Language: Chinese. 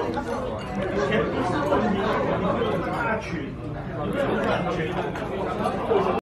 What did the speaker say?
全部是问题大群有没有感